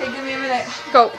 Okay, give me a minute. Go.